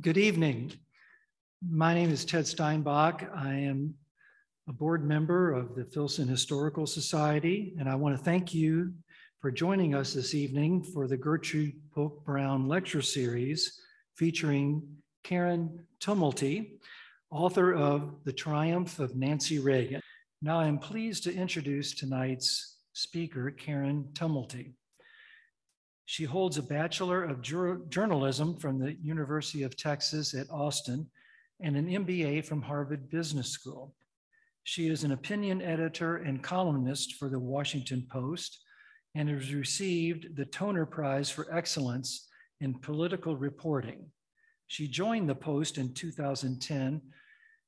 Good evening. My name is Ted Steinbach. I am a board member of the Filson Historical Society, and I want to thank you for joining us this evening for the Gertrude Polk Brown Lecture Series featuring Karen Tumulty, author of The Triumph of Nancy Reagan. Now I'm pleased to introduce tonight's speaker, Karen Tumulty. She holds a Bachelor of Journalism from the University of Texas at Austin and an MBA from Harvard Business School. She is an opinion editor and columnist for the Washington Post and has received the Toner Prize for Excellence in Political Reporting. She joined the Post in 2010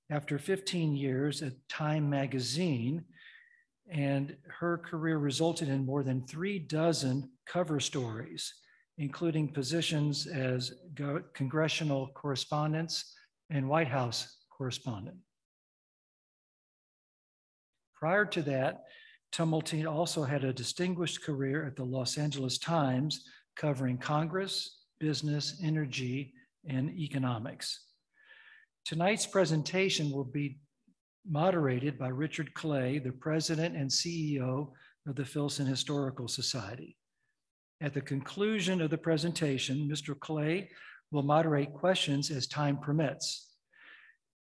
after 15 years at Time Magazine and her career resulted in more than three dozen cover stories, including positions as congressional correspondent and White House correspondent. Prior to that, Tumulty also had a distinguished career at the Los Angeles Times covering Congress, business, energy, and economics. Tonight's presentation will be moderated by Richard Clay, the president and CEO of the Filson Historical Society. At the conclusion of the presentation, Mr. Clay will moderate questions as time permits.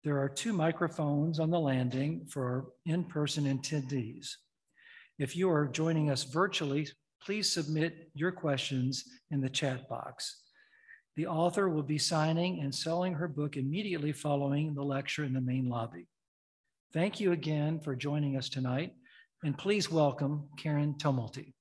There are two microphones on the landing for in-person attendees. If you are joining us virtually, please submit your questions in the chat box. The author will be signing and selling her book immediately following the lecture in the main lobby. Thank you again for joining us tonight, and please welcome Karen Tumulty.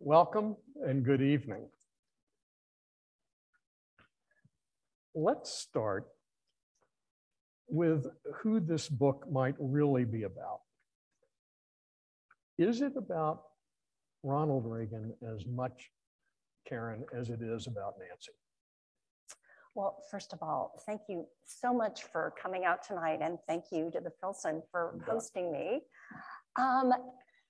Welcome and good evening. Let's start with who this book might really be about. Is it about Ronald Reagan as much, Karen, as it is about Nancy? Well, first of all, thank you so much for coming out tonight, and thank you to the Filson for hosting me. Um,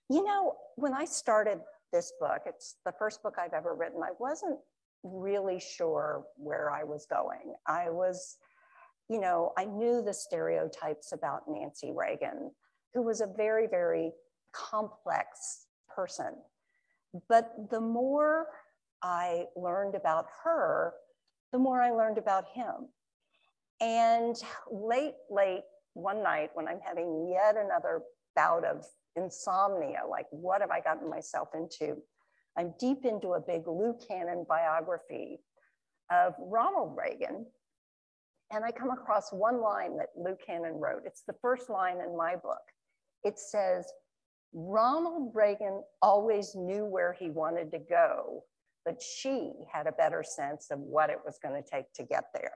you know, when I started this book, it's the first book I've ever written, I wasn't really sure where I was going. I was you know, I knew the stereotypes about Nancy Reagan, who was a very, very complex person. But the more I learned about her, the more I learned about him. And late, late one night when I'm having yet another bout of insomnia, like what have I gotten myself into? I'm deep into a big Lou Cannon biography of Ronald Reagan, and I come across one line that Lou Cannon wrote. It's the first line in my book. It says, Ronald Reagan always knew where he wanted to go, but she had a better sense of what it was going to take to get there.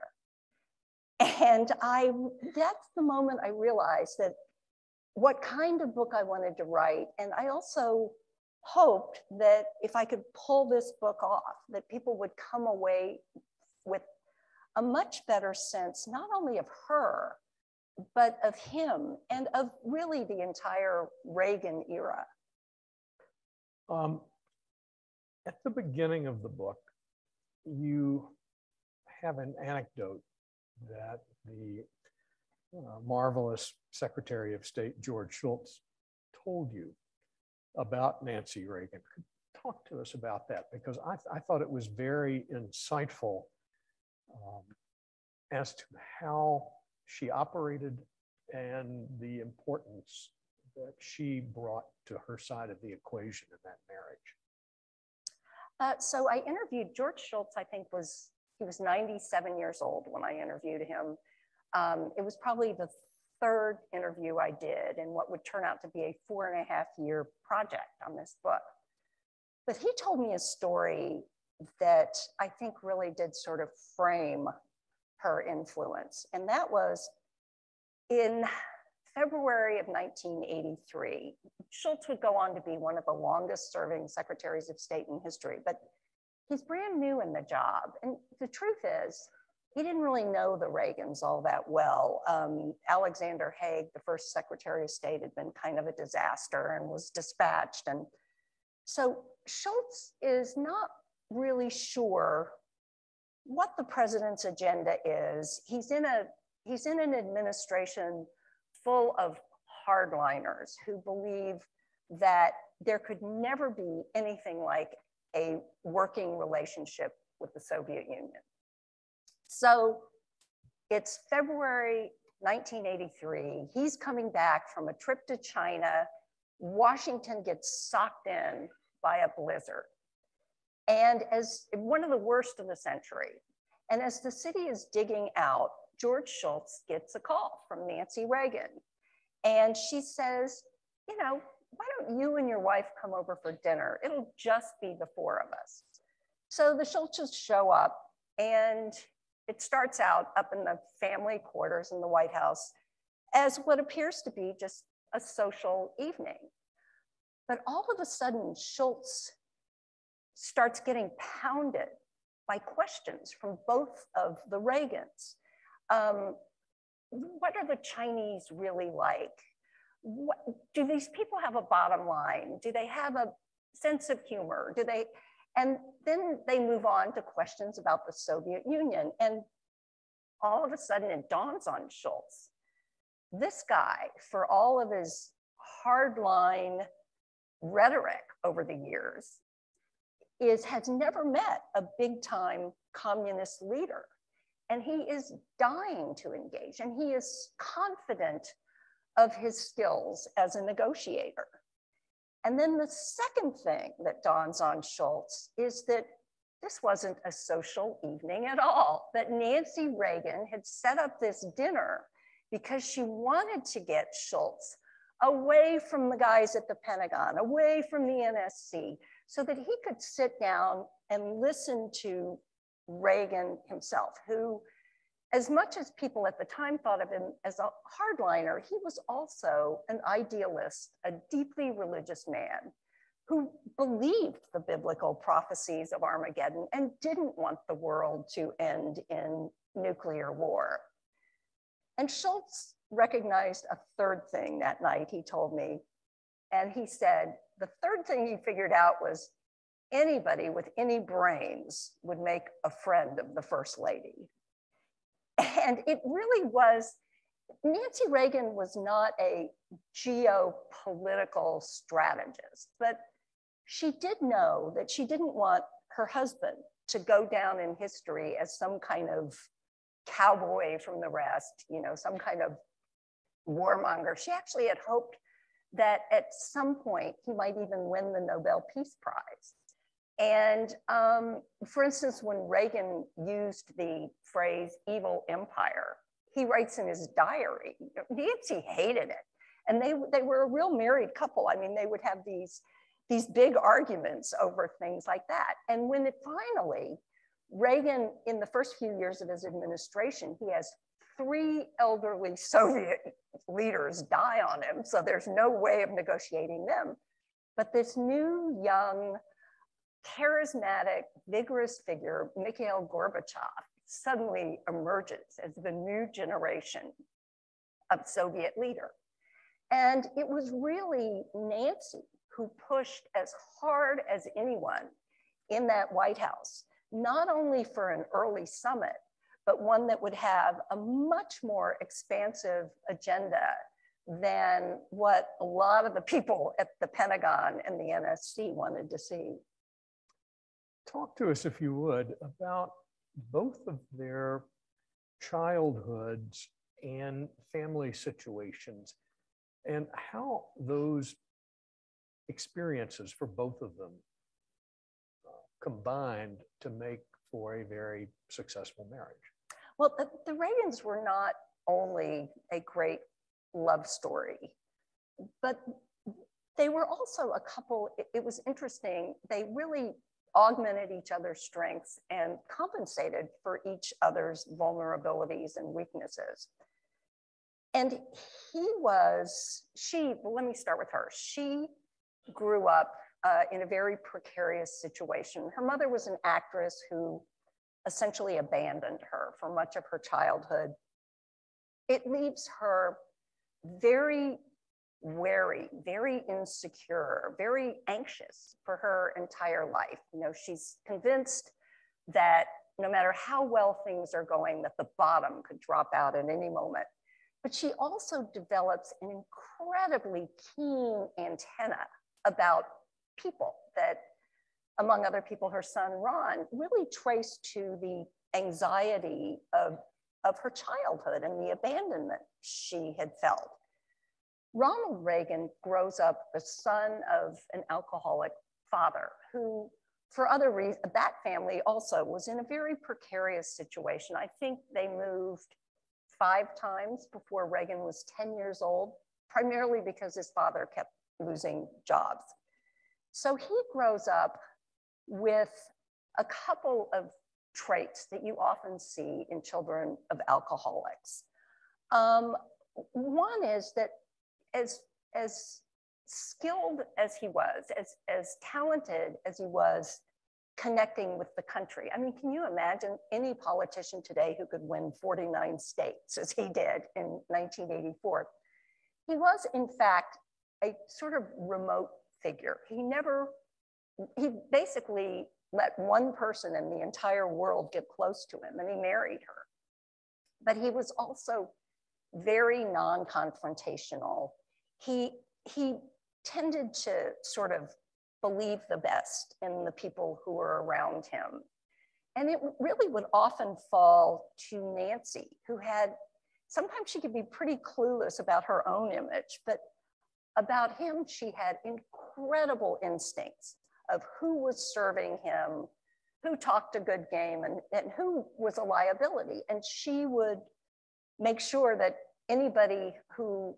And I, that's the moment I realized that what kind of book I wanted to write. And I also hoped that if I could pull this book off, that people would come away with a much better sense, not only of her, but of him and of really the entire Reagan era. Um, at the beginning of the book, you have an anecdote that the uh, marvelous Secretary of State George Shultz told you about Nancy Reagan. Talk to us about that because I, I thought it was very insightful um, as to how she operated and the importance that she brought to her side of the equation in that marriage. Uh, so I interviewed George Shultz, I think was, he was 97 years old when I interviewed him. Um, it was probably the third interview I did in what would turn out to be a four and a half year project on this book. But he told me a story that I think really did sort of frame her influence. And that was in February of 1983. Shultz would go on to be one of the longest serving secretaries of state in history, but he's brand new in the job. And the truth is, he didn't really know the Reagans all that well. Um, Alexander Haig, the first Secretary of State, had been kind of a disaster and was dispatched. And so Shultz is not really sure what the president's agenda is. He's in a he's in an administration full of hardliners who believe that there could never be anything like a working relationship with the Soviet Union. So it's February 1983. He's coming back from a trip to China. Washington gets socked in by a blizzard. And as one of the worst of the century. And as the city is digging out, George Shultz gets a call from Nancy Reagan. And she says, you know, why don't you and your wife come over for dinner? It'll just be the four of us. So the Shultzes show up and it starts out up in the family quarters in the White House as what appears to be just a social evening. But all of a sudden, Shultz starts getting pounded by questions from both of the Reagans. Um, what are the Chinese really like? What, do these people have a bottom line? Do they have a sense of humor? Do they, and then they move on to questions about the Soviet Union. And all of a sudden it dawns on Shultz. This guy, for all of his hardline rhetoric over the years, is has never met a big time communist leader. And he is dying to engage and he is confident of his skills as a negotiator. And then the second thing that dawns on Shultz is that this wasn't a social evening at all, that Nancy Reagan had set up this dinner because she wanted to get Shultz away from the guys at the Pentagon, away from the NSC, so that he could sit down and listen to Reagan himself, who, as much as people at the time thought of him as a hardliner, he was also an idealist, a deeply religious man who believed the biblical prophecies of Armageddon and didn't want the world to end in nuclear war. And Shultz recognized a third thing that night, he told me. And he said, the third thing he figured out was anybody with any brains would make a friend of the first lady. And it really was, Nancy Reagan was not a geopolitical strategist, but she did know that she didn't want her husband to go down in history as some kind of cowboy from the rest, you know, some kind of warmonger. She actually had hoped that at some point he might even win the Nobel Peace Prize. And um, for instance, when Reagan used the phrase evil empire, he writes in his diary, Nancy hated it. And they, they were a real married couple. I mean, they would have these, these big arguments over things like that. And when it finally, Reagan, in the first few years of his administration, he has three elderly Soviet leaders die on him, so there's no way of negotiating them. But this new, young, charismatic, vigorous figure, Mikhail Gorbachev, suddenly emerges as the new generation of Soviet leader. And it was really Nancy who pushed as hard as anyone in that White House, not only for an early summit, but one that would have a much more expansive agenda than what a lot of the people at the Pentagon and the NSC wanted to see. Talk to us, if you would, about both of their childhoods and family situations and how those experiences for both of them uh, combined to make for a very successful marriage. Well, the, the Reagans were not only a great love story, but they were also a couple, it, it was interesting, they really augmented each other's strengths and compensated for each other's vulnerabilities and weaknesses. And he was, she, well, let me start with her. She grew up uh, in a very precarious situation. Her mother was an actress who essentially abandoned her for much of her childhood, it leaves her very wary, very insecure, very anxious for her entire life. You know, she's convinced that no matter how well things are going, that the bottom could drop out at any moment. But she also develops an incredibly keen antenna about people that, among other people, her son Ron really traced to the anxiety of, of her childhood and the abandonment she had felt. Ronald Reagan grows up the son of an alcoholic father who, for other reasons, that family also was in a very precarious situation. I think they moved five times before Reagan was 10 years old, primarily because his father kept losing jobs. So he grows up with a couple of traits that you often see in children of alcoholics. Um, one is that as, as skilled as he was, as, as talented as he was connecting with the country. I mean, can you imagine any politician today who could win 49 states as he did in 1984? He was, in fact, a sort of remote figure. He never, he basically let one person in the entire world get close to him and he married her. But he was also very non confrontational. He, he tended to sort of believe the best in the people who were around him. And it really would often fall to Nancy, who had sometimes she could be pretty clueless about her own image, but about him, she had incredible instincts of who was serving him, who talked a good game, and, and who was a liability. And she would make sure that anybody who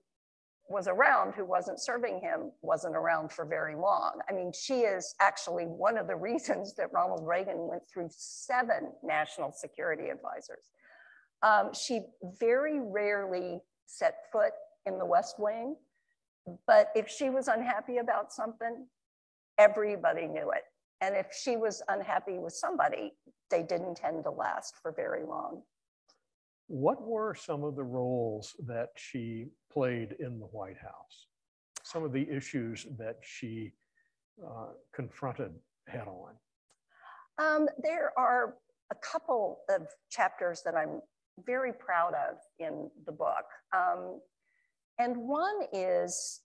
was around who wasn't serving him wasn't around for very long. I mean, she is actually one of the reasons that Ronald Reagan went through seven national security advisors. Um, she very rarely set foot in the West Wing, but if she was unhappy about something, everybody knew it. And if she was unhappy with somebody, they didn't tend to last for very long. What were some of the roles that she played in the White House? Some of the issues that she uh, confronted head on? Um, there are a couple of chapters that I'm very proud of in the book. Um, and one is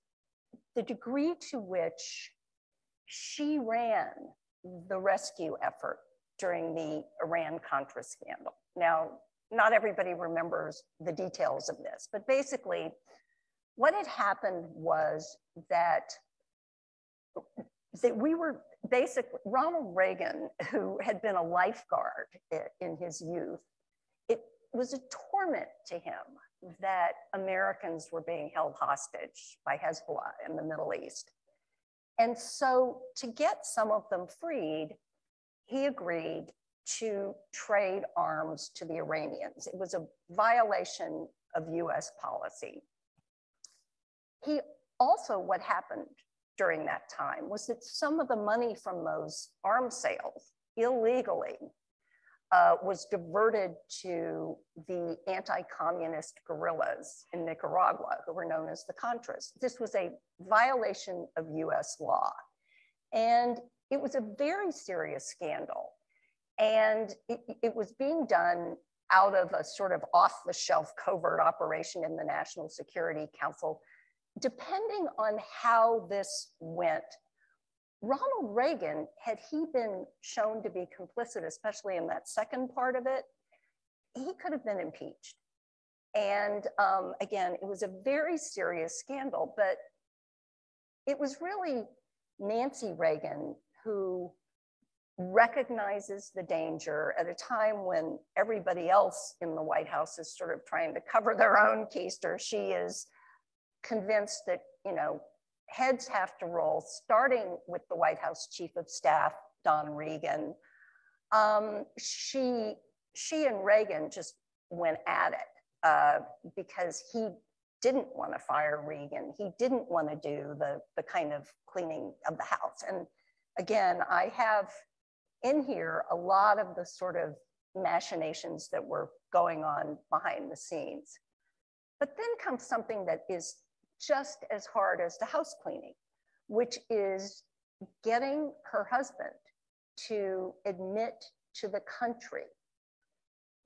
the degree to which she ran the rescue effort during the Iran Contra scandal. Now, not everybody remembers the details of this, but basically, what had happened was that, that we were basically, Ronald Reagan, who had been a lifeguard in his youth, it was a torment to him that Americans were being held hostage by Hezbollah in the Middle East. And so to get some of them freed, he agreed to trade arms to the Iranians. It was a violation of US policy. He also, what happened during that time was that some of the money from those arms sales illegally uh, was diverted to the anti-communist guerrillas in Nicaragua, who were known as the Contras. This was a violation of US law. And it was a very serious scandal. And it, it was being done out of a sort of off the shelf covert operation in the National Security Council. Depending on how this went, Ronald Reagan, had he been shown to be complicit, especially in that second part of it, he could have been impeached. And um, again, it was a very serious scandal, but it was really Nancy Reagan who recognizes the danger at a time when everybody else in the White House is sort of trying to cover their own keister. She is convinced that, you know, heads have to roll, starting with the White House Chief of Staff, Don Regan. Um, she, she and Reagan just went at it uh, because he didn't want to fire Regan. He didn't want to do the, the kind of cleaning of the house. And again, I have in here a lot of the sort of machinations that were going on behind the scenes. But then comes something that is just as hard as the house cleaning, which is getting her husband to admit to the country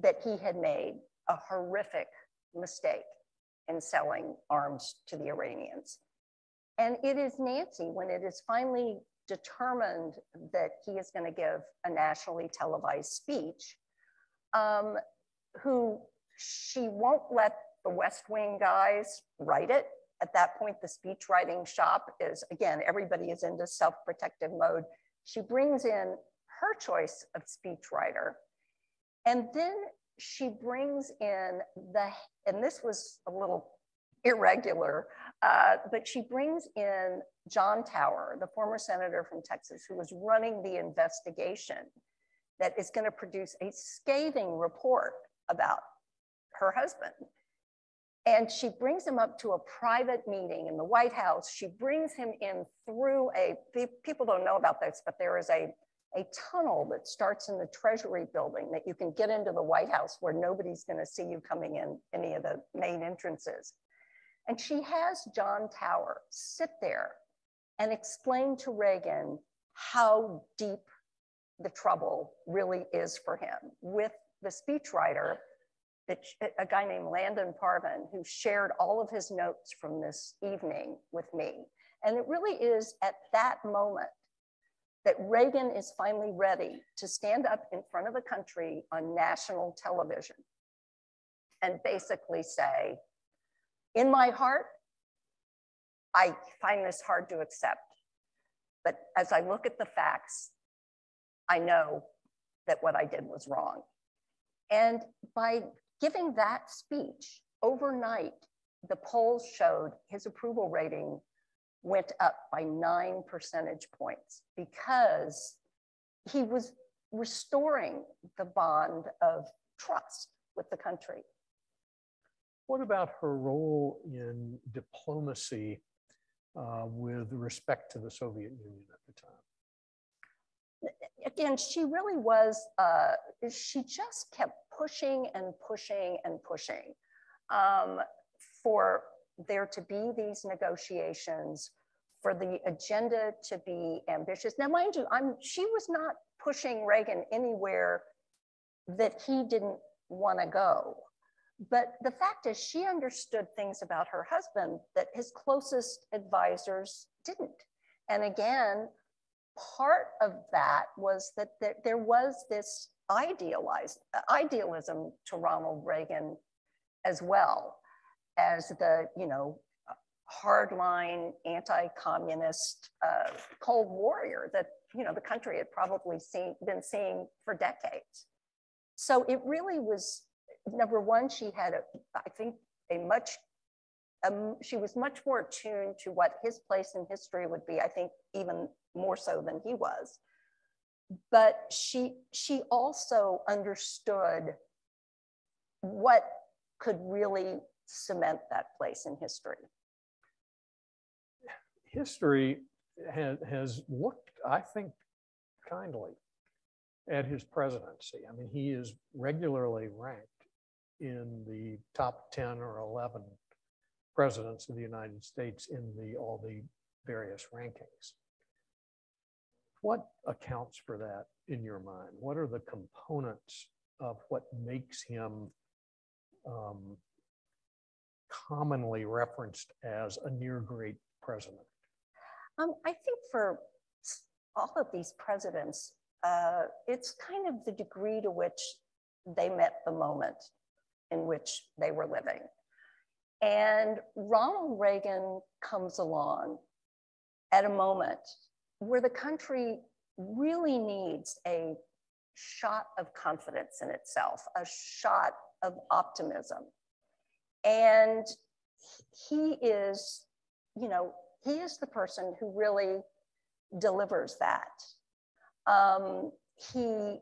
that he had made a horrific mistake in selling arms to the Iranians. And it is Nancy, when it is finally determined that he is going to give a nationally televised speech, um, who she won't let the West Wing guys write it. At that point, the speech writing shop is, again, everybody is into self protective mode. She brings in her choice of speechwriter. And then she brings in the, and this was a little irregular, uh, but she brings in John Tower, the former senator from Texas, who was running the investigation that is going to produce a scathing report about her husband. And she brings him up to a private meeting in the White House. She brings him in through a, people don't know about this, but there is a, a tunnel that starts in the Treasury building that you can get into the White House where nobody's going to see you coming in any of the main entrances. And she has John Tower sit there and explain to Reagan how deep the trouble really is for him with the speechwriter, a guy named Landon Parvin, who shared all of his notes from this evening with me. And it really is at that moment that Reagan is finally ready to stand up in front of the country on national television and basically say, in my heart, I find this hard to accept. But as I look at the facts, I know that what I did was wrong. And by giving that speech overnight, the polls showed his approval rating went up by nine percentage points because he was restoring the bond of trust with the country. What about her role in diplomacy uh, with respect to the Soviet Union at the time? Again, she really was, uh, she just kept pushing and pushing and pushing um, for there to be these negotiations, for the agenda to be ambitious. Now, mind you, I'm, she was not pushing Reagan anywhere that he didn't want to go. But the fact is, she understood things about her husband that his closest advisors didn't. And again, part of that was that there, there was this idealized idealism to Ronald Reagan as well as the, you know, hardline anti-communist uh, Cold Warrior that you know the country had probably seen, been seeing for decades. So it really was number one, she had, a, I think, a much, um, she was much more attuned to what his place in history would be, I think, even more so than he was. But she, she also understood what could really cement that place in history. History has, has looked, I think, kindly at his presidency. I mean, he is regularly ranked in the top 10 or 11 presidents of the United States in the all the various rankings. What accounts for that in your mind? What are the components of what makes him um, commonly referenced as a near great president? Um, I think for all of these presidents, uh, it's kind of the degree to which they met the moment in which they were living. And Ronald Reagan comes along at a moment where the country really needs a shot of confidence in itself, a shot of optimism. And he is, you know, he is the person who really delivers that. Um, he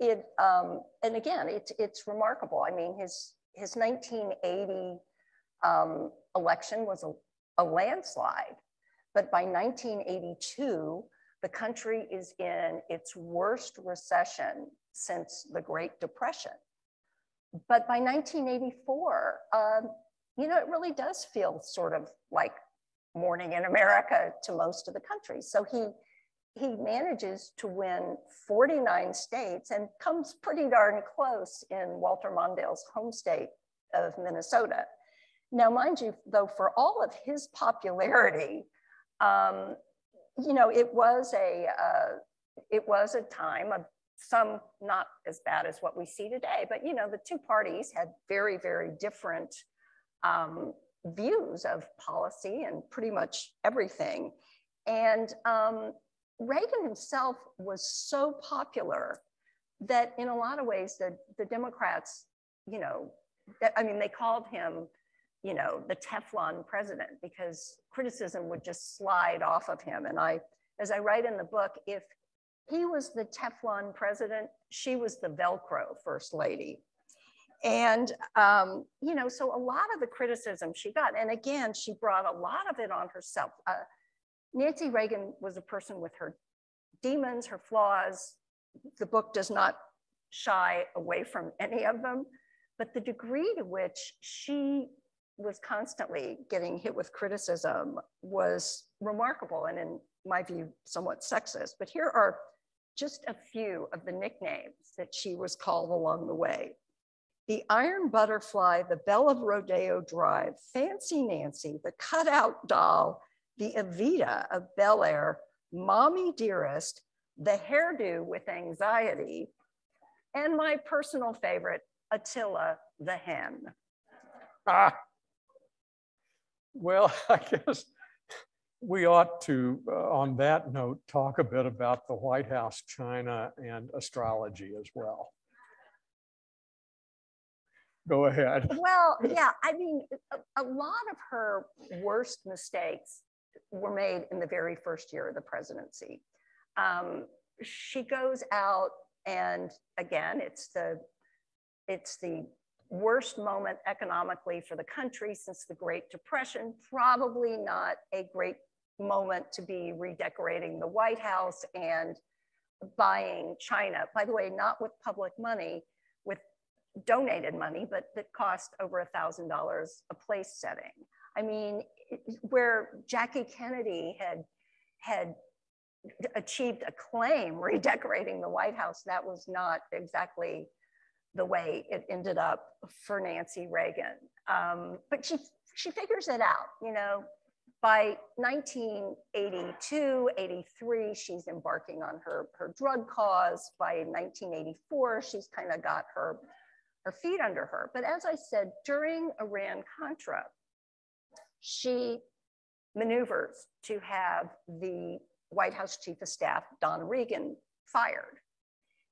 it um, and again, it's it's remarkable. I mean, his his 1980 um, election was a, a landslide, but by 1982, The country is in its worst recession since the Great Depression. But by 1984, um, you know, it really does feel sort of like morning in America to most of the country. So he he manages to win 49 states and comes pretty darn close in Walter Mondale's home state of Minnesota. Now, mind you, though, for all of his popularity, um, you know, it was a uh, it was a time of some not as bad as what we see today, but you know, the two parties had very, very different um, views of policy and pretty much everything. And um, Reagan himself was so popular that in a lot of ways the, the Democrats, you know, I mean, they called him, you know, the Teflon president because criticism would just slide off of him. And I, as I write in the book, if he was the Teflon president, she was the Velcro first lady. And, um, you know, so a lot of the criticism she got, and again, she brought a lot of it on herself. Uh, Nancy Reagan was a person with her demons, her flaws. The book does not shy away from any of them, but the degree to which she was constantly getting hit with criticism was remarkable and in my view somewhat sexist. But here are just a few of the nicknames that she was called along the way. The iron butterfly the belle of rodeo drive fancy nancy the cutout doll the evita of bel air mommy dearest the hairdo with anxiety and my personal favorite attila the hen. Ah well, I guess we ought to, uh, on that note, talk a bit about the White House, China, and astrology as well. Go ahead. Well, yeah, I mean, a, a lot of her worst mistakes were made in the very first year of the presidency. Um, she goes out and again, it's the it's the worst moment economically for the country since the Great Depression, probably not a great moment to be redecorating the White House and buying China. By the way, not with public money, with donated money, but that cost over a $1,000 a place setting. I mean, where Jackie Kennedy had, had achieved a claim redecorating the White House, that was not exactly the way it ended up for Nancy Reagan. Um, but she, she figures it out, you know, by 1982, 83, she's embarking on her, her drug cause. By 1984, she's kind of got her, her feet under her. But as I said, during Iran Contra, she maneuvers to have the White House Chief of Staff, Don Regan, fired.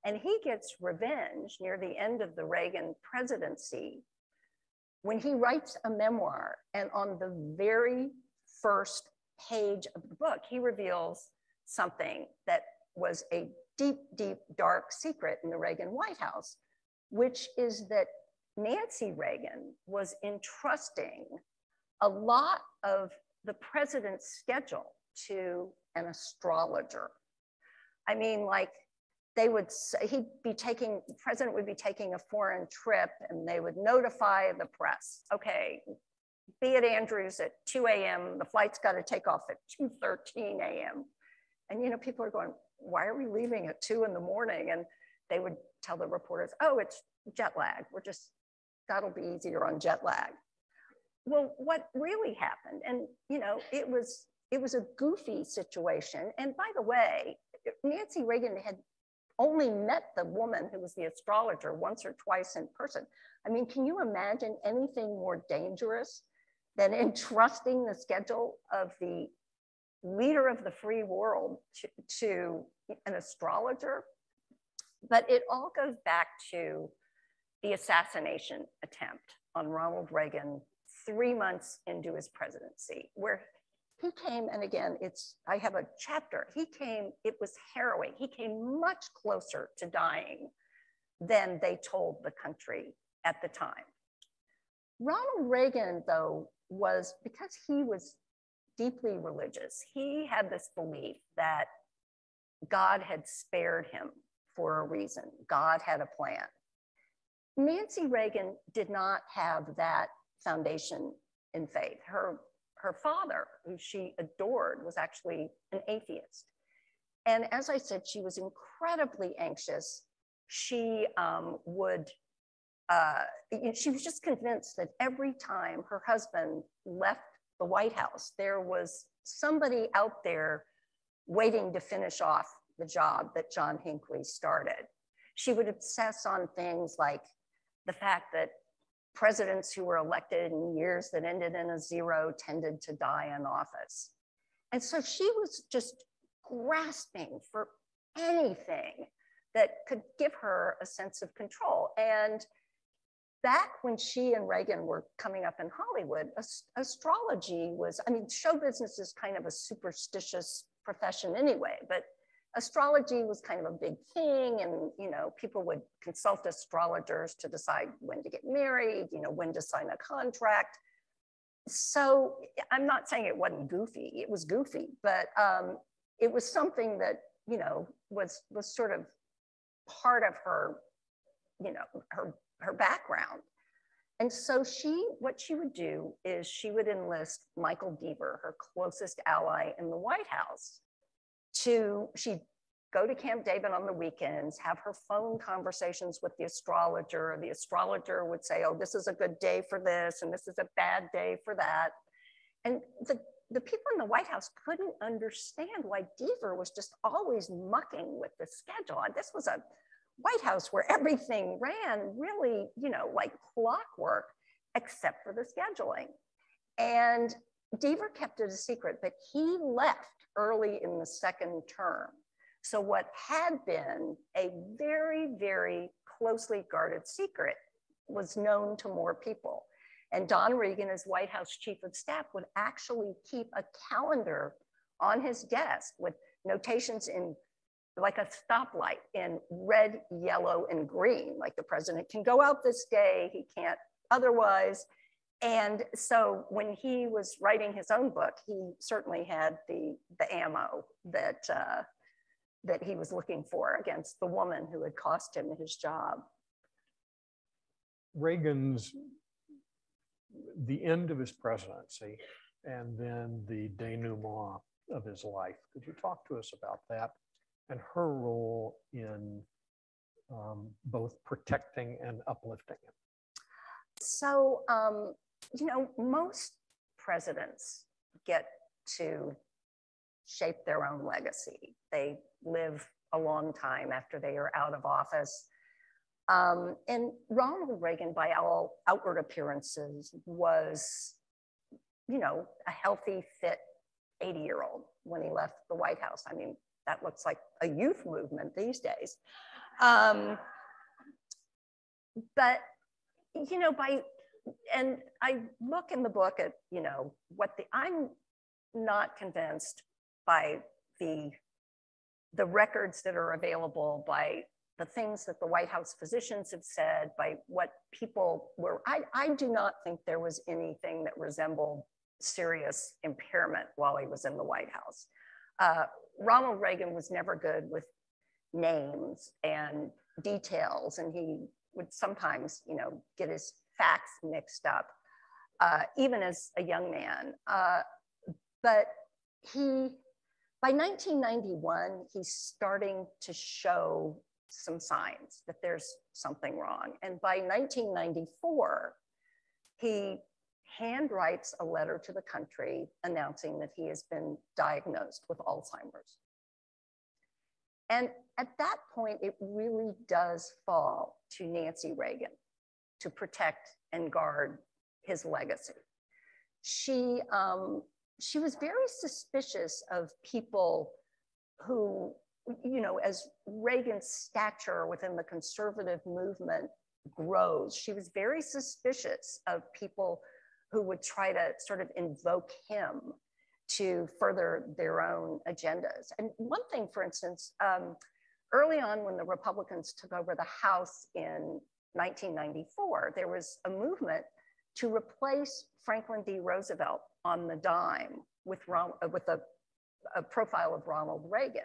And he gets revenge near the end of the Reagan presidency when he writes a memoir. And on the very first page of the book, he reveals something that was a deep, deep, dark secret in the Reagan White House, which is that Nancy Reagan was entrusting a lot of the president's schedule to an astrologer. I mean, like they would he'd be taking president would be taking a foreign trip and they would notify the press okay be at andrews at 2 a.m the flight's got to take off at 2.13 a.m and you know people are going why are we leaving at 2 in the morning? And they would tell the reporters oh it's jet lag. We're just that'll be easier on jet lag. Well what really happened and you know it was it was a goofy situation. And by the way nancy reagan had only met the woman who was the astrologer once or twice in person. I mean, can you imagine anything more dangerous than entrusting the schedule of the leader of the free world to, to an astrologer? But it all goes back to the assassination attempt on Ronald Reagan three months into his presidency, where he came, and again, it's, I have a chapter. He came, it was harrowing. He came much closer to dying than they told the country at the time. Ronald Reagan, though, was because he was deeply religious, he had this belief that God had spared him for a reason. God had a plan. Nancy Reagan did not have that foundation in faith. Her, her father, who she adored, was actually an atheist. And as I said, she was incredibly anxious. She um, would, uh, she was just convinced that every time her husband left the White House, there was somebody out there waiting to finish off the job that John Hinckley started. She would obsess on things like the fact that presidents who were elected in years that ended in a zero tended to die in office. And so she was just grasping for anything that could give her a sense of control. And back when she and Reagan were coming up in Hollywood, astrology was, I mean, show business is kind of a superstitious profession anyway, but astrology was kind of a big thing and you know people would consult astrologers to decide when to get married you know when to sign a contract. So i'm not saying it wasn't goofy it was goofy but um, it was something that you know was was sort of part of her you know her her background. And so she what she would do is she would enlist michael deaver her closest ally in the white house to she'd go to Camp David on the weekends, have her phone conversations with the astrologer. The astrologer would say, oh, this is a good day for this, and this is a bad day for that. And the, the people in the White House couldn't understand why Deaver was just always mucking with the schedule. And This was a White House where everything ran really, you know, like clockwork, except for the scheduling. And Deaver kept it a secret, but he left early in the second term. So what had been a very, very closely guarded secret was known to more people. And Don Regan, as White House chief of staff, would actually keep a calendar on his desk with notations in like a stoplight in red, yellow, and green. Like the president can go out this day, he can't otherwise. And so when he was writing his own book, he certainly had the, the ammo that, uh, that he was looking for against the woman who had cost him his job. Reagan's, the end of his presidency and then the denouement of his life. Could you talk to us about that and her role in um, both protecting and uplifting him? So um, you know, most presidents get to shape their own legacy. They live a long time after they are out of office. Um, and Ronald Reagan, by all outward appearances, was, you know, a healthy, fit 80 year old when he left the White House. I mean, that looks like a youth movement these days. Um, but, you know, by and I look in the book at, you know, what the, I'm not convinced by the, the records that are available, by the things that the White House physicians have said, by what people were, I, I do not think there was anything that resembled serious impairment while he was in the White House. Uh, Ronald Reagan was never good with names and details, and he would sometimes, you know, get his facts mixed up, uh, even as a young man. Uh, but he, by 1991, he's starting to show some signs that there's something wrong. And by 1994, he handwrites a letter to the country announcing that he has been diagnosed with Alzheimer's. And at that point, it really does fall to Nancy Reagan to protect and guard his legacy. She, um, she was very suspicious of people who, you know, as Reagan's stature within the conservative movement grows, she was very suspicious of people who would try to sort of invoke him to further their own agendas. And one thing, for instance, um, early on when the Republicans took over the House in 1994, there was a movement to replace Franklin D. Roosevelt on the dime with, Ron, uh, with a, a profile of Ronald Reagan.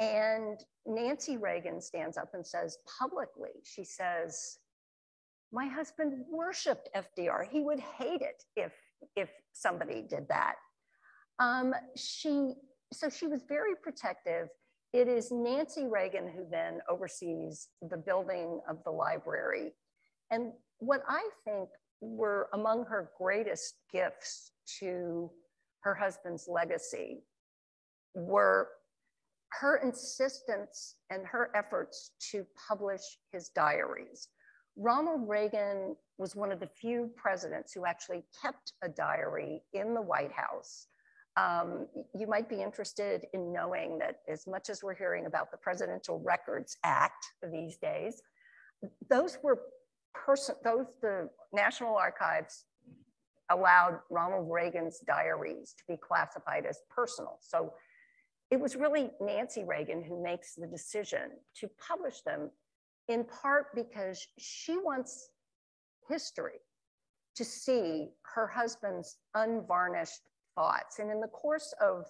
And Nancy Reagan stands up and says publicly, she says, my husband worshiped FDR. He would hate it if, if somebody did that. Um, she, so she was very protective. It is Nancy Reagan who then oversees the building of the library. And what I think were among her greatest gifts to her husband's legacy were her insistence and her efforts to publish his diaries. Ronald Reagan was one of the few presidents who actually kept a diary in the White House. Um, you might be interested in knowing that as much as we're hearing about the Presidential Records Act these days, those were person, those the National Archives allowed Ronald Reagan's diaries to be classified as personal. So it was really Nancy Reagan who makes the decision to publish them in part because she wants history to see her husband's unvarnished thoughts. And in the course of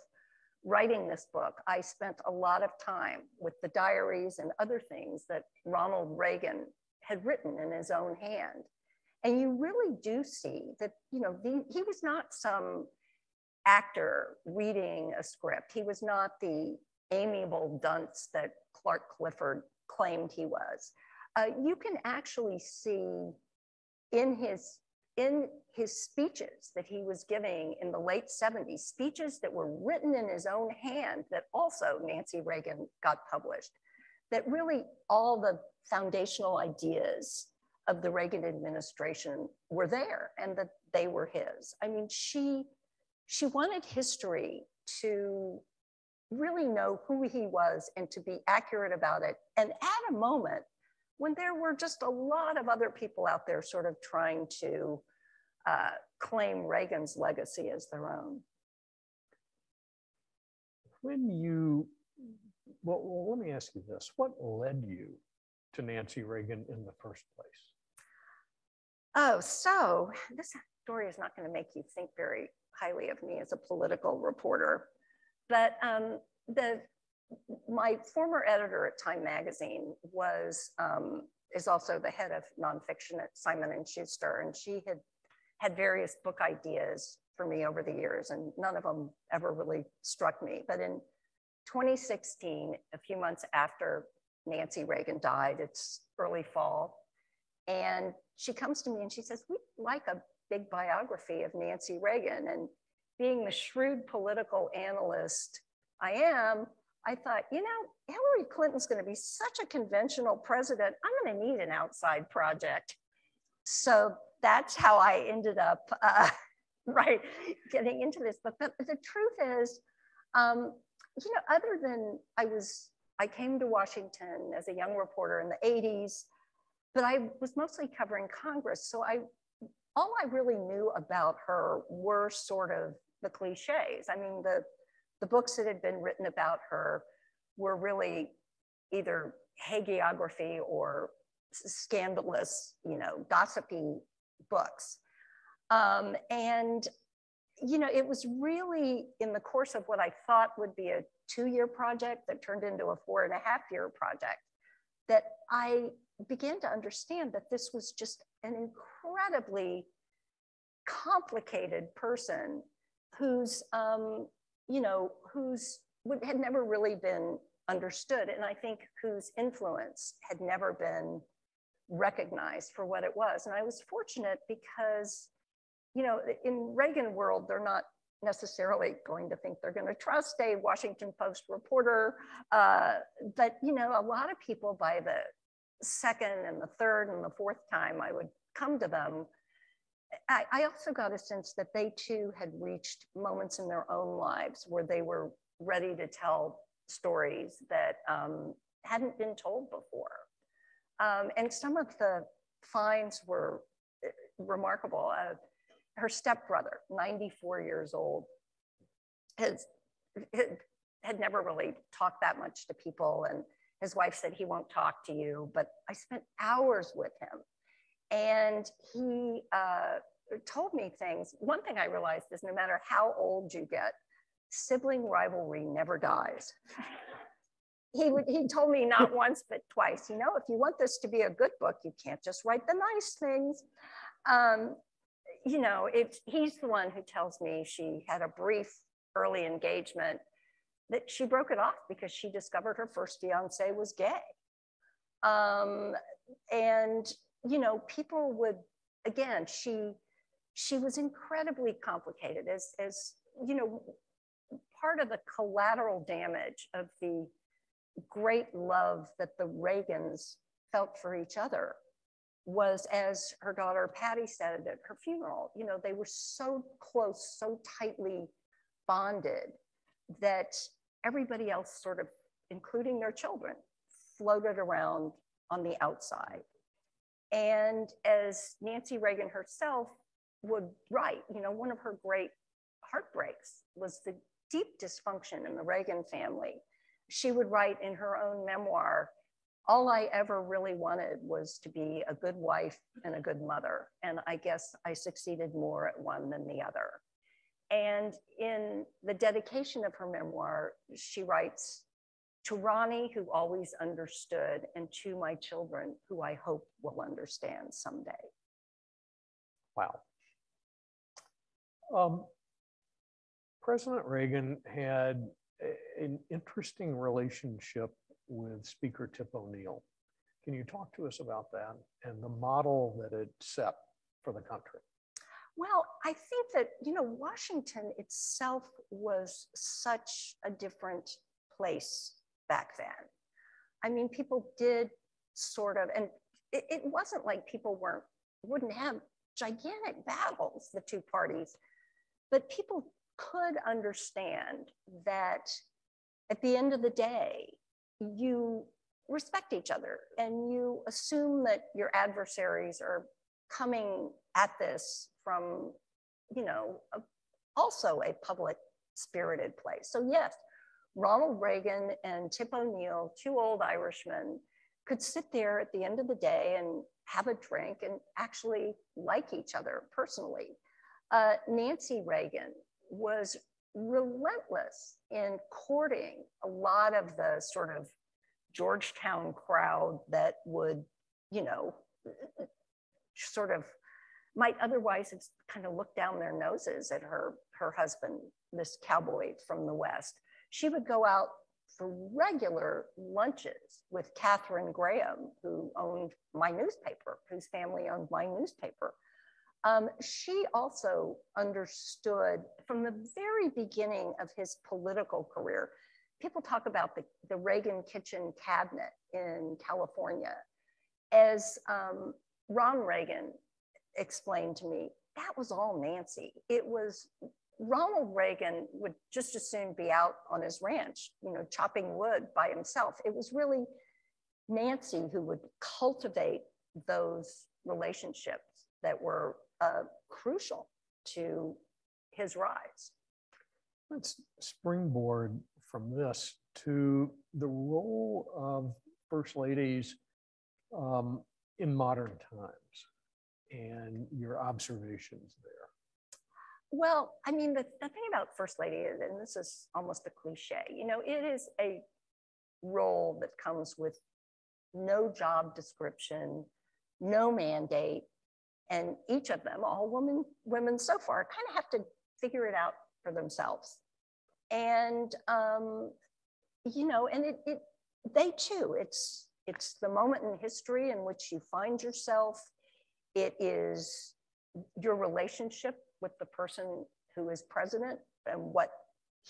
writing this book, I spent a lot of time with the diaries and other things that Ronald Reagan had written in his own hand. And you really do see that, you know, the, he was not some actor reading a script. He was not the amiable dunce that Clark Clifford claimed he was. Uh, you can actually see in his in his speeches that he was giving in the late 70s, speeches that were written in his own hand that also Nancy Reagan got published, that really all the foundational ideas of the Reagan administration were there and that they were his. I mean, she she wanted history to really know who he was and to be accurate about it. And at a moment when there were just a lot of other people out there sort of trying to uh, claim Reagan's legacy as their own. When you, well, well, let me ask you this what led you to Nancy Reagan in the first place? Oh, so this story is not going to make you think very highly of me as a political reporter. But um, the my former editor at Time Magazine was um, is also the head of nonfiction at Simon and Schuster, and she had had various book ideas for me over the years, and none of them ever really struck me. But in 2016, a few months after Nancy Reagan died, it's early fall, and she comes to me and she says, "We'd like a big biography of Nancy Reagan." And being the shrewd political analyst I am, I thought, you know, Hillary Clinton's going to be such a conventional president. I'm going to need an outside project. So that's how I ended up, uh, right, getting into this. But the, the truth is, um, you know, other than I was, I came to Washington as a young reporter in the 80s, but I was mostly covering Congress. So I, all I really knew about her were sort of the cliches. I mean, the, the books that had been written about her were really either hagiography or scandalous, you know, gossipy books. Um, and, you know, it was really in the course of what I thought would be a two-year project that turned into a four and a half year project that I began to understand that this was just an incredibly complicated person who's, um, you know, who's had never really been understood, and I think whose influence had never been recognized for what it was. And I was fortunate because, you know, in Reagan world, they're not necessarily going to think they're going to trust a Washington Post reporter. Uh, but, you know, a lot of people by the second and the third and the fourth time I would come to them, I, I also got a sense that they too had reached moments in their own lives where they were ready to tell stories that um, hadn't been told before. Um, and some of the finds were uh, remarkable. Uh, her stepbrother, 94 years old, has, had never really talked that much to people. And his wife said, he won't talk to you. But I spent hours with him. And he uh, told me things. One thing I realized is no matter how old you get, sibling rivalry never dies. he would, he told me not once, but twice, you know, if you want this to be a good book, you can't just write the nice things. Um, you know, it, he's the one who tells me she had a brief early engagement that she broke it off because she discovered her first fiance was gay. Um, and, you know, people would, again, she, she was incredibly complicated as, as, you know, part of the collateral damage of the great love that the Reagans felt for each other was, as her daughter Patti said at her funeral, you know, they were so close, so tightly bonded that everybody else sort of, including their children, floated around on the outside. And as Nancy Reagan herself would write, you know, one of her great heartbreaks was the deep dysfunction in the Reagan family. She would write in her own memoir, all I ever really wanted was to be a good wife and a good mother. And I guess I succeeded more at one than the other. And in the dedication of her memoir, she writes, to Ronnie, who always understood, and to my children, who I hope will understand someday. Wow. Um, President Reagan had a, an interesting relationship with Speaker Tip O'Neill. Can you talk to us about that and the model that it set for the country? Well, I think that, you know, Washington itself was such a different place back then. I mean, people did sort of, and it, it wasn't like people weren't, wouldn't have gigantic battles, the two parties, but people could understand that at the end of the day, you respect each other and you assume that your adversaries are coming at this from, you know, a, also a public spirited place. So yes, Ronald Reagan and Tip O'Neill, two old Irishmen, could sit there at the end of the day and have a drink and actually like each other personally. Uh, Nancy Reagan was relentless in courting a lot of the sort of Georgetown crowd that would, you know, sort of might otherwise have kind of looked down their noses at her, her husband, this cowboy from the West. She would go out for regular lunches with Katharine Graham, who owned my newspaper, whose family owned my newspaper. Um, she also understood from the very beginning of his political career. People talk about the, the Reagan kitchen cabinet in California. As um, Ron Reagan explained to me, that was all Nancy. It was Ronald Reagan would just as soon be out on his ranch, you know, chopping wood by himself. It was really Nancy who would cultivate those relationships that were uh, crucial to his rise. Let's springboard from this to the role of first ladies um, in modern times and your observations there. Well, I mean, the, the thing about first lady and this is almost a cliche, you know, it is a role that comes with no job description, no mandate, and each of them, all women, women so far, kind of have to figure it out for themselves. And um, you know, and it, it they too, it's it's the moment in history in which you find yourself. It is your relationship with the person who is president and what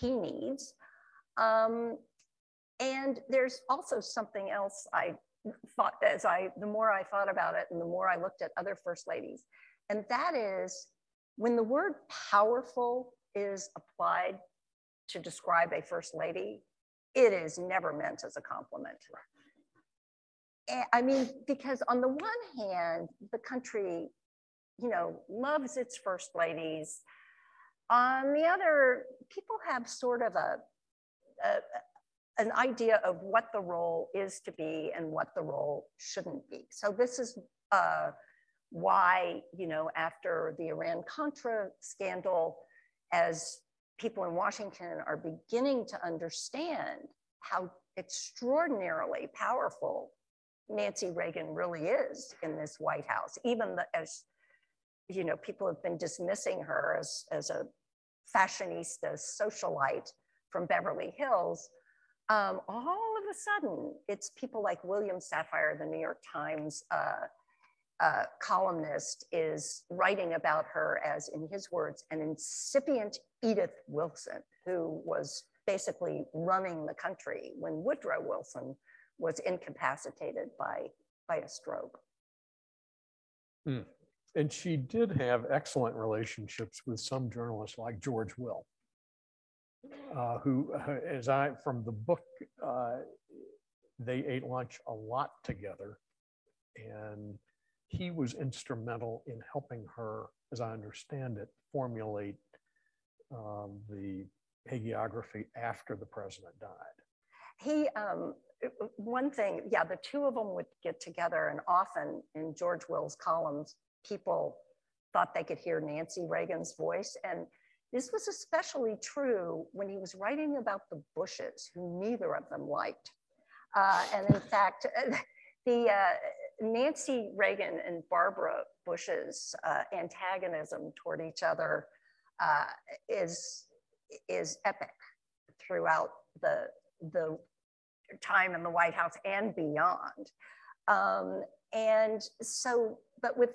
he needs. Um, and there's also something else I thought as I, the more I thought about it and the more I looked at other first ladies, and that is when the word powerful is applied to describe a first lady, it is never meant as a compliment. I mean, because on the one hand, the country, you know, loves its first ladies. On the other, people have sort of a, a an idea of what the role is to be and what the role shouldn't be. So this is uh, why, you know, after the Iran-Contra scandal, as people in Washington are beginning to understand how extraordinarily powerful Nancy Reagan really is in this White House, even the, as you know, people have been dismissing her as, as a fashionista socialite from Beverly Hills. Um, all of a sudden, it's people like William Safire, the New York Times uh, uh, columnist, is writing about her as, in his words, an incipient Edith Wilson, who was basically running the country when Woodrow Wilson was incapacitated by, by a stroke. Hmm. And she did have excellent relationships with some journalists like George Will, uh, who, uh, as I, from the book, uh, they ate lunch a lot together. And he was instrumental in helping her, as I understand it, formulate um, the hagiography after the president died. He, um, one thing, yeah, the two of them would get together, and often in George Will's columns, people thought they could hear Nancy Reagan's voice. And this was especially true when he was writing about the Bushes, who neither of them liked. Uh, and in fact, the uh, Nancy Reagan and Barbara Bush's uh, antagonism toward each other uh, is is epic throughout the the time in the White House and beyond. Um, and so, but with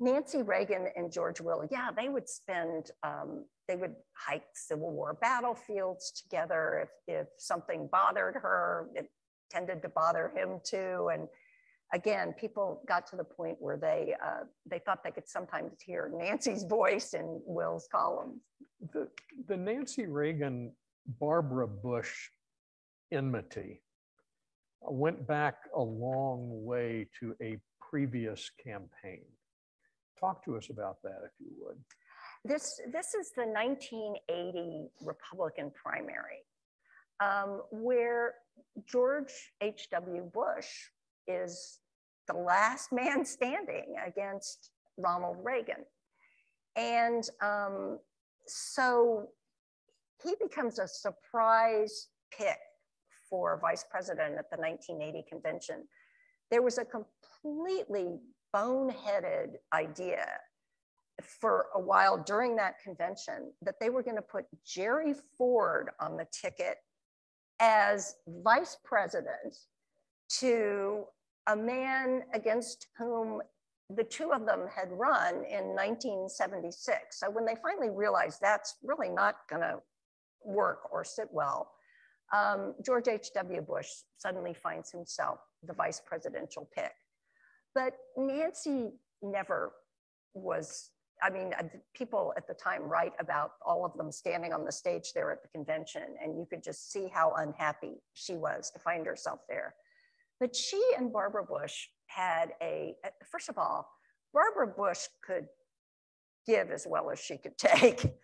Nancy Reagan and George Will, yeah, they would spend, um, they would hike Civil War battlefields together. If, if something bothered her, it tended to bother him too. And again, people got to the point where they, uh, they thought they could sometimes hear Nancy's voice in Will's columns the, the Nancy Reagan, Barbara Bush enmity went back a long way to a previous campaign. Talk to us about that, if you would. This, this is the 1980 Republican primary, um, where George H.W. Bush is the last man standing against Ronald Reagan. And um, so he becomes a surprise pick for vice president at the 1980 convention. There was a completely boneheaded idea for a while during that convention that they were going to put Jerry Ford on the ticket as vice president to a man against whom the two of them had run in 1976. So when they finally realized that's really not going to work or sit well, um, George H.W. Bush suddenly finds himself the vice presidential pick. But Nancy never was, I mean, uh, people at the time write about all of them standing on the stage there at the convention, and you could just see how unhappy she was to find herself there. But she and Barbara Bush had a, first of all, Barbara Bush could give as well as she could take.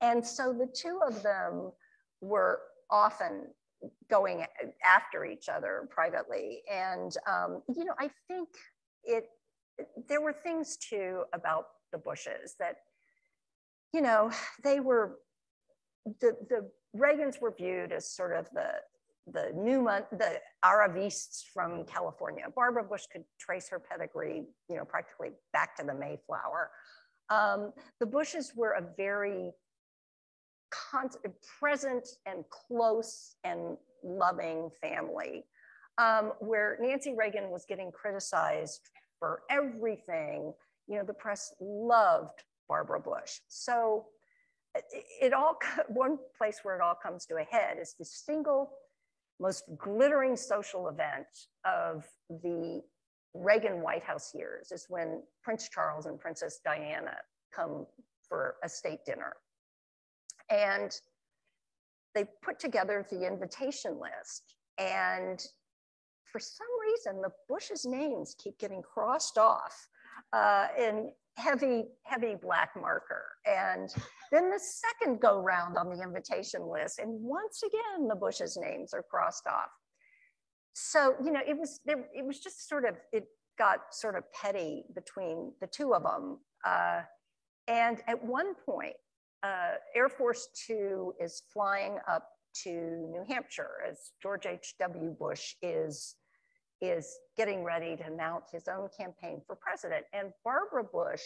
And so the two of them were often going after each other privately. And, um, you know, I think it, there were things too about the Bushes that, you know, they were, the, the Reagans were viewed as sort of the, the Newman, the arrivistes from California. Barbara Bush could trace her pedigree, you know, practically back to the Mayflower. Um, the Bushes were a very present and close and loving family, um, where Nancy Reagan was getting criticized for everything. You know, the press loved Barbara Bush. So it, it all, one place where it all comes to a head is the single most glittering social event of the Reagan White House years is when Prince Charles and Princess Diana come for a state dinner. And they put together the invitation list. And for some reason, the Bush's names keep getting crossed off uh, in heavy, heavy black marker. And then the second go round on the invitation list, and once again, the Bush's names are crossed off. So, you know, it was, there, it was just sort of, it got sort of petty between the two of them. Uh, and at one point, uh, Air Force Two is flying up to New Hampshire as George H.W. Bush is, is getting ready to mount his own campaign for president. And Barbara Bush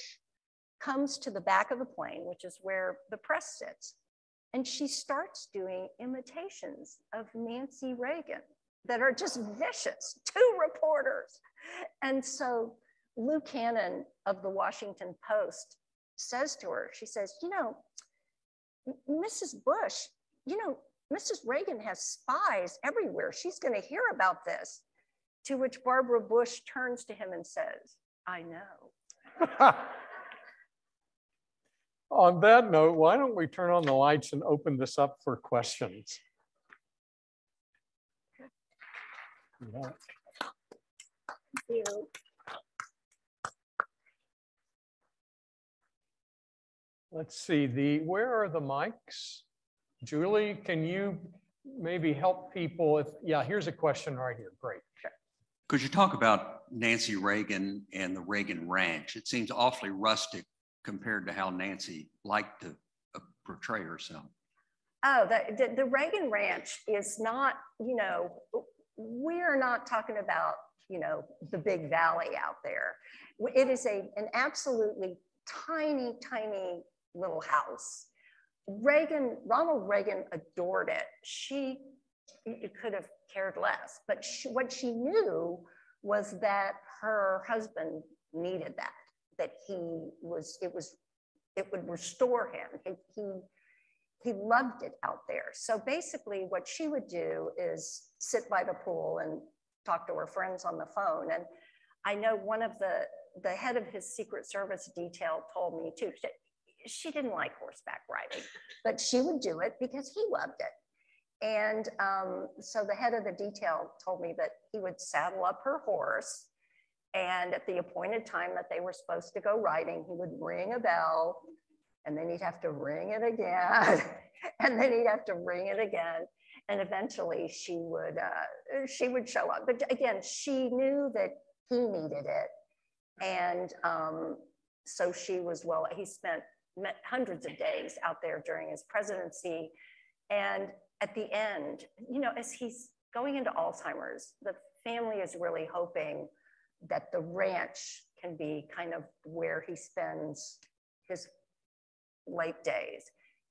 comes to the back of the plane, which is where the press sits, and she starts doing imitations of Nancy Reagan that are just vicious to reporters. And so Lou Cannon of the Washington Post says to her, she says, you know, Mrs. Bush, you know, Mrs. Reagan has spies everywhere. She's going to hear about this. To which Barbara Bush turns to him and says, I know. on that note, why don't we turn on the lights and open this up for questions? Yeah. Thank you. Let's see, the, where are the mics? Julie, can you maybe help people if, yeah, here's a question right here. Great. Okay. Could you talk about Nancy Reagan and the Reagan Ranch? It seems awfully rustic compared to how Nancy liked to uh, portray herself. Oh, the, the, the Reagan Ranch is not, you know, we're not talking about, you know, the big valley out there. It is a, an absolutely tiny, tiny little house. Reagan, Ronald Reagan adored it. She could have cared less, but she, what she knew was that her husband needed that, that he was, it was, it would restore him. He, he, he loved it out there. So basically what she would do is sit by the pool and talk to her friends on the phone. And I know one of the, the head of his Secret Service detail told me too, she didn't like horseback riding, but she would do it because he loved it. And um, so the head of the detail told me that he would saddle up her horse. And at the appointed time that they were supposed to go riding, he would ring a bell and then he'd have to ring it again. and then he'd have to ring it again. And eventually she would, uh, she would show up. But again, she knew that he needed it. And um, so she was well, he spent hundreds of days out there during his presidency. And at the end, you know, as he's going into Alzheimer's, the family is really hoping that the ranch can be kind of where he spends his late days.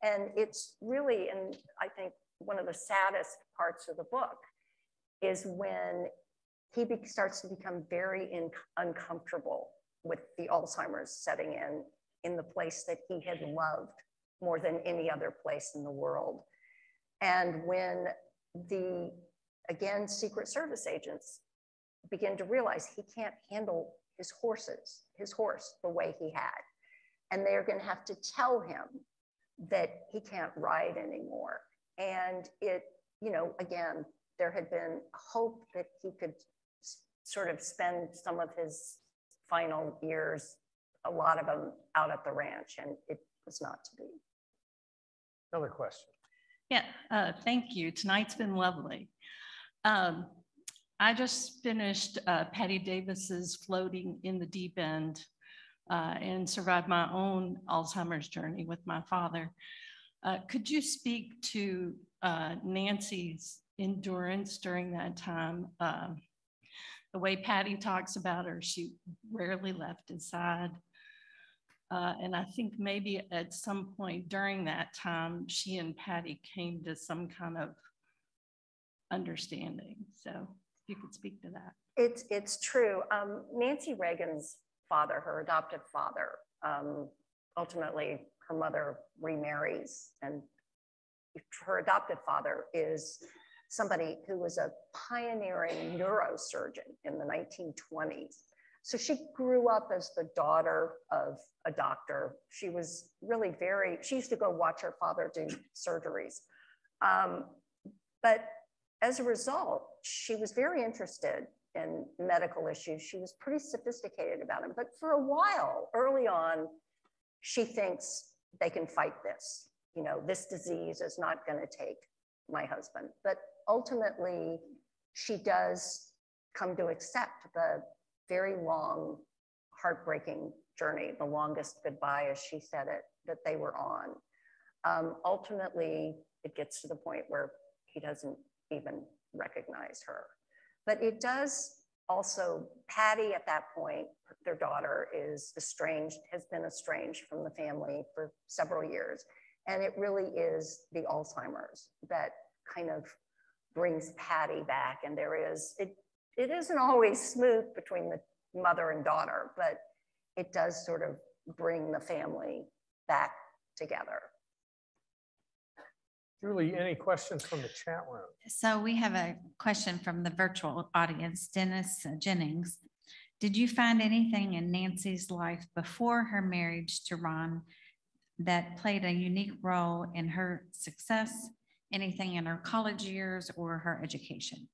And it's really, and I think one of the saddest parts of the book is when he starts to become very uncomfortable with the Alzheimer's setting in in the place that he had loved more than any other place in the world. And when the, again, Secret Service agents begin to realize he can't handle his horses, his horse, the way he had. And they're going to have to tell him that he can't ride anymore. And it, you know, again, there had been hope that he could sort of spend some of his final years a lot of them out at the ranch, and it was not to be. Another question. Yeah, uh, thank you. Tonight's been lovely. Um, I just finished uh, Patti Davis's Floating in the Deep End uh, and survived my own Alzheimer's journey with my father. Uh, could you speak to uh, Nancy's endurance during that time? Um, the way Patti talks about her, she rarely left his side. Uh, and I think maybe at some point during that time, she and Patti came to some kind of understanding. So if you could speak to that. It's, it's true. Um, Nancy Reagan's father, her adopted father, um, ultimately her mother remarries and her adopted father is somebody who was a pioneering neurosurgeon in the 1920s so she grew up as the daughter of a doctor. She was really very, she used to go watch her father do surgeries. Um, but as a result, she was very interested in medical issues. She was pretty sophisticated about them. But for a while, early on, she thinks they can fight this. You know, this disease is not going to take my husband. But ultimately, she does come to accept the very long, heartbreaking journey, the longest goodbye, as she said it, that they were on. Um, ultimately, it gets to the point where he doesn't even recognize her. But it does also, Patti at that point, their daughter is estranged, has been estranged from the family for several years. And it really is the Alzheimer's that kind of brings Patti back. And there is, it, it isn't always smooth between the mother and daughter, but it does sort of bring the family back together. Julie, any questions from the chat room? So we have a question from the virtual audience, Dennis Jennings. Did you find anything in Nancy's life before her marriage to Ron that played a unique role in her success? Anything in her college years or her education?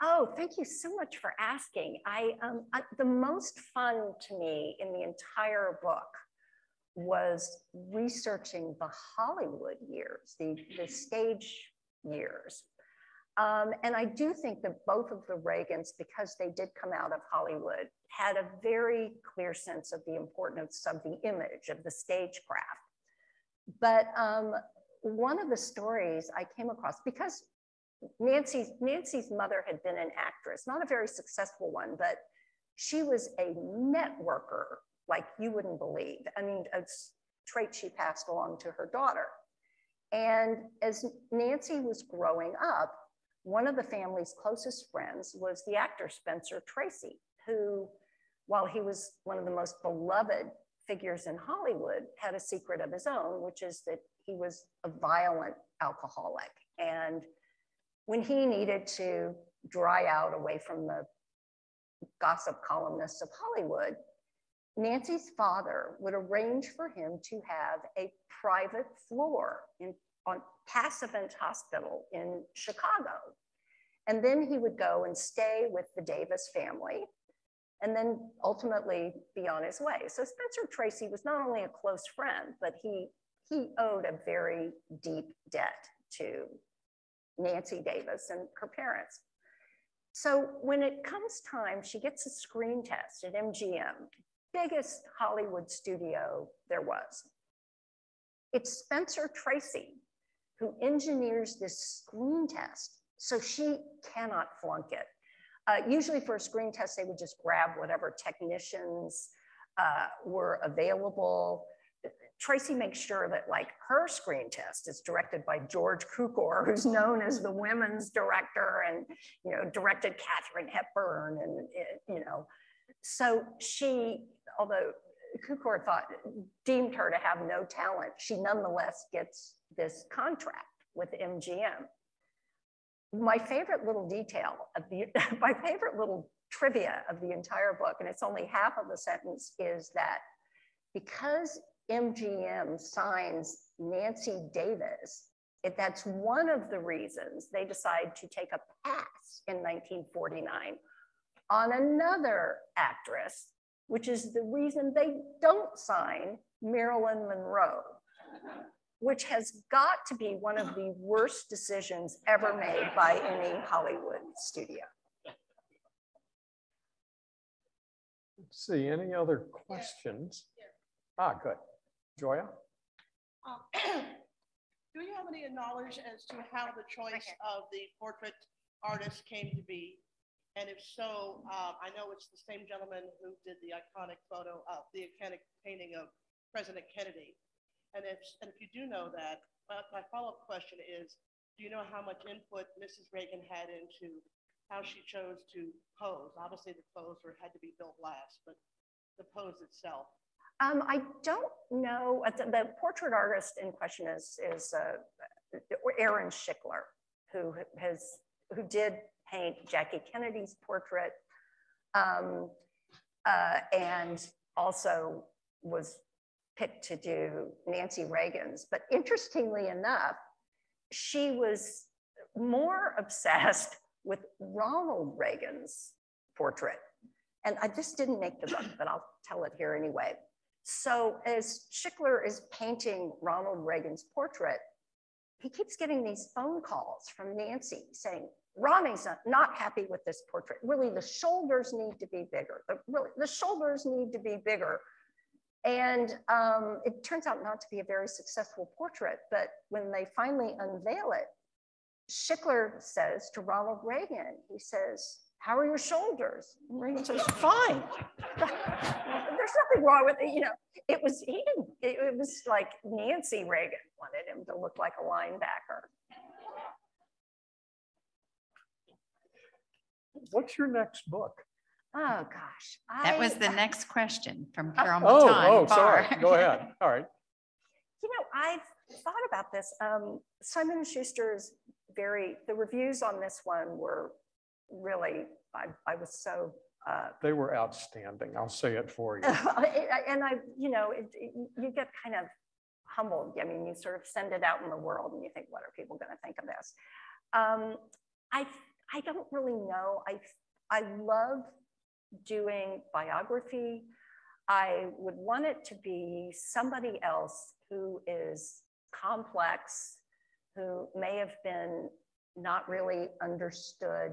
Oh, thank you so much for asking. I, um, I, the most fun to me in the entire book was researching the Hollywood years, the, the stage years. Um, and I do think that both of the Reagans, because they did come out of Hollywood, had a very clear sense of the importance of the image, of the stagecraft. But um, one of the stories I came across, because Nancy's, Nancy's mother had been an actress, not a very successful one, but she was a networker like you wouldn't believe. I mean, a trait she passed along to her daughter. And as Nancy was growing up, one of the family's closest friends was the actor Spencer Tracy, who, while he was one of the most beloved figures in Hollywood, had a secret of his own, which is that he was a violent alcoholic. And when he needed to dry out away from the gossip columnists of Hollywood, Nancy's father would arrange for him to have a private floor in, on Passavant Hospital in Chicago. And then he would go and stay with the Davis family and then ultimately be on his way. So Spencer Tracy was not only a close friend, but he, he owed a very deep debt to Nancy Davis and her parents. So when it comes time, she gets a screen test at MGM biggest Hollywood studio there was. It's Spencer Tracy who engineers this screen test so she cannot flunk it. Uh, usually for a screen test, they would just grab whatever technicians uh, were available. Tracy makes sure that like her screen test is directed by George Cukor, who's known as the women's director and, you know, directed Katharine Hepburn and, you know, so she although Cukor thought, deemed her to have no talent, she nonetheless gets this contract with MGM. My favorite little detail of the, my favorite little trivia of the entire book, and it's only half of the sentence, is that because MGM signs Nancy Davis, if that's one of the reasons they decide to take a pass in 1949 on another actress which is the reason they don't sign Marilyn Monroe, which has got to be one of the worst decisions ever made by any Hollywood studio. Let's see, any other questions? Ah, good. Joya? Um, do you have any knowledge as to how the choice of the portrait artist came to be? And if so, um, I know it's the same gentleman who did the iconic photo of the iconic painting of President Kennedy. And if, and if you do know that, my, my follow-up question is, do you know how much input Mrs. Reagan had into how she chose to pose? Obviously the pose had to be built last, but the pose itself. Um, I don't know. Uh, the, the, portrait artist in question is, is uh, Aaron Schickler, who has who did paint Jackie Kennedy's portrait, um, uh, and also was picked to do Nancy Reagan's. But interestingly enough, she was more obsessed with Ronald Reagan's portrait. And I just didn't make the book, but I'll tell it here anyway. So as Schickler is painting Ronald Reagan's portrait, he keeps getting these phone calls from Nancy saying, Ronnie's not happy with this portrait. Really, the shoulders need to be bigger. The, really, the shoulders need to be bigger. And um, it turns out not to be a very successful portrait, but when they finally unveil it, Schickler says to Ronald Reagan, he says, how are your shoulders? And Reagan says, fine. There's nothing wrong with it, you know. It was, he didn't, it, it was like Nancy Reagan wanted him to look like a linebacker. What's your next book? Oh, gosh. That was I- the next question from Carol Oh, Matan. oh, sorry. Go ahead. All right. You know, I've thought about this. Um, Simon and Schuster's very, the reviews on this one were really, I, I was so, uh, They were outstanding. I'll say it for you. and I, you know, it, it- you get kind of humbled. I mean, you sort of send it out in the world and you think, what are people going to think of this? Um, I, I don't really know. I, I love doing biography. I would want it to be somebody else who is complex, who may have been not really understood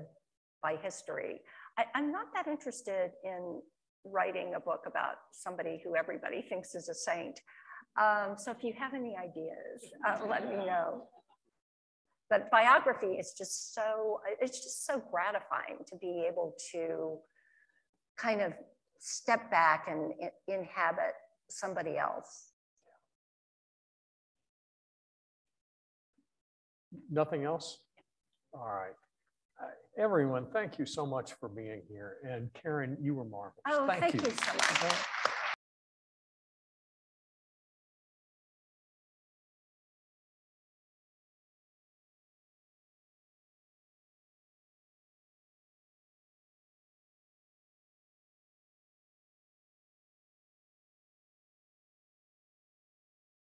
by history. I, I'm not that interested in writing a book about somebody who everybody thinks is a saint. Um, so if you have any ideas, uh, let me know. But biography is just so, it's just so gratifying to be able to kind of step back and inhabit somebody else. Nothing else? All right. Everyone, thank you so much for being here. And Karen, you were marvelous. Oh, Thank thank you. you so much.